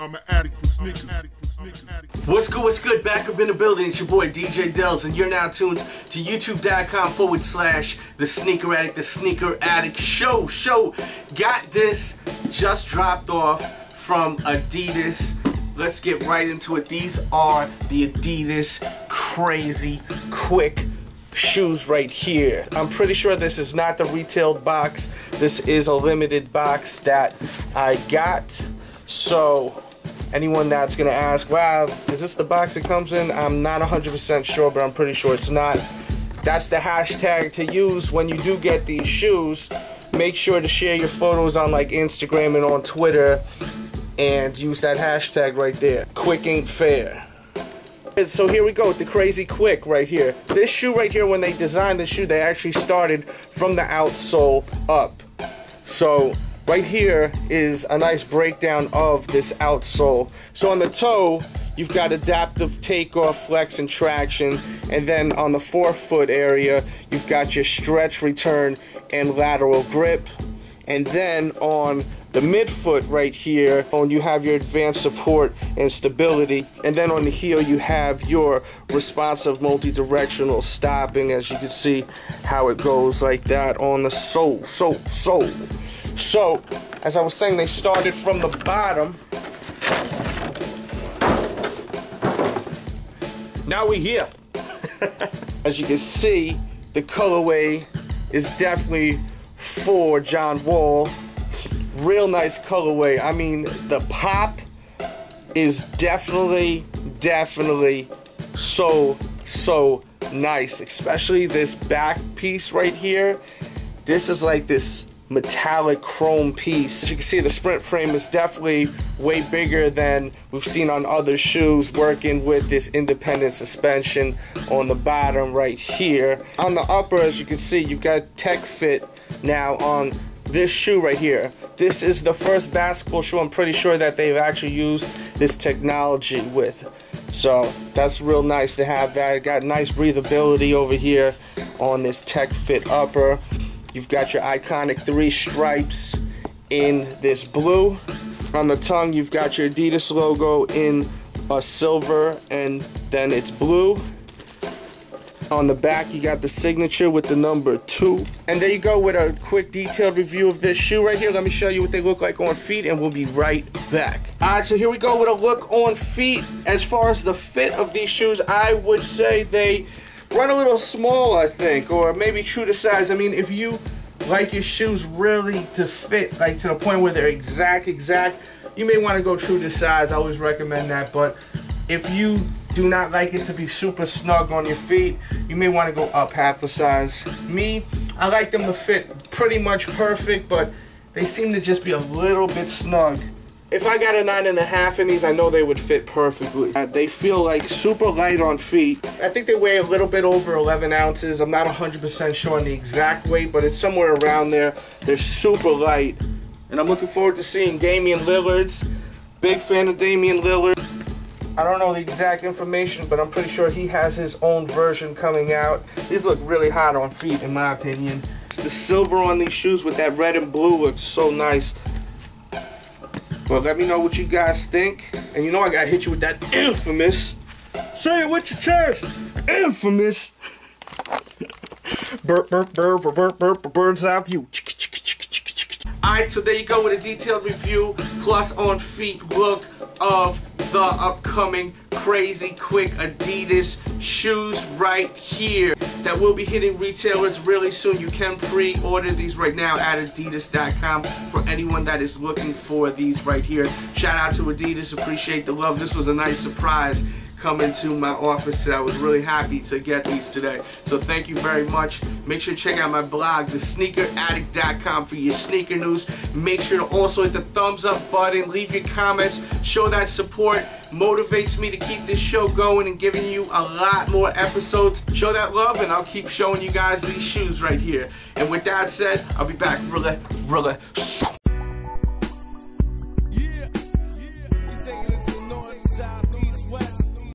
I'm an addict for. What's good, what's good? Back up in the building, it's your boy DJ Delz, and you're now tuned to youtube.com forward slash the sneaker addict, the sneaker addict show. Show got this just dropped off from Adidas. Let's get right into it. These are the Adidas Crazy Quick shoes right here. I'm pretty sure this is not the retailed box. This is a limited box that I got. So anyone that's gonna ask, wow, is this the box it comes in? I'm not 100% sure, but I'm pretty sure it's not. That's the hashtag to use when you do get these shoes. Make sure to share your photos on like Instagram and on Twitter and use that hashtag right there. Quick ain't fair. So here we go with the crazy quick right here. This shoe right here, when they designed the shoe, they actually started from the outsole up. So Right here is a nice breakdown of this outsole. So on the toe, you've got adaptive takeoff, flex, and traction. And then on the forefoot area, you've got your stretch, return, and lateral grip. And then on the midfoot right here, on you have your advanced support and stability. And then on the heel, you have your responsive multi-directional stopping, as you can see how it goes like that on the sole, sole, sole. So, as I was saying, they started from the bottom. Now we're here. as you can see, the colorway is definitely for John Wall. Real nice colorway. I mean, the pop is definitely, definitely so, so nice. Especially this back piece right here. This is like this metallic chrome piece. As you can see, the sprint frame is definitely way bigger than we've seen on other shoes working with this independent suspension on the bottom right here. On the upper, as you can see, you've got tech fit now on this shoe right here. This is the first basketball shoe I'm pretty sure that they've actually used this technology with. So that's real nice to have that. Got nice breathability over here on this tech fit upper. You've got your iconic three stripes in this blue. On the tongue, you've got your Adidas logo in a silver and then it's blue. On the back, you got the signature with the number two. And there you go with a quick detailed review of this shoe right here. Let me show you what they look like on feet and we'll be right back. All right, so here we go with a look on feet. As far as the fit of these shoes, I would say they run a little small, I think, or maybe true to size. I mean, if you like your shoes really to fit, like to the point where they're exact, exact, you may want to go true to size. I always recommend that. But if you do not like it to be super snug on your feet, you may want to go up half a size. Me, I like them to fit pretty much perfect, but they seem to just be a little bit snug. If I got a nine and a half in these, I know they would fit perfectly. Uh, they feel like super light on feet. I think they weigh a little bit over 11 ounces. I'm not 100% sure on the exact weight, but it's somewhere around there. They're super light. And I'm looking forward to seeing Damian Lillard's. Big fan of Damian Lillard. I don't know the exact information, but I'm pretty sure he has his own version coming out. These look really hot on feet, in my opinion. The silver on these shoes with that red and blue looks so nice. But let me know what you guys think. And you know I gotta hit you with that infamous. Say it with your chest. Infamous. burp, burp, burp, burp, burp, burp, bird's eye view. Alright, so there you go with a detailed review plus on feet look of the upcoming crazy quick Adidas shoes right here that will be hitting retailers really soon. You can pre-order these right now at adidas.com for anyone that is looking for these right here. Shout out to Adidas, appreciate the love. This was a nice surprise come into my office today. I was really happy to get these today. So thank you very much. Make sure to check out my blog, thesneakeraddict.com for your sneaker news. Make sure to also hit the thumbs up button, leave your comments, show that support. Motivates me to keep this show going and giving you a lot more episodes. Show that love and I'll keep showing you guys these shoes right here. And with that said, I'll be back really, really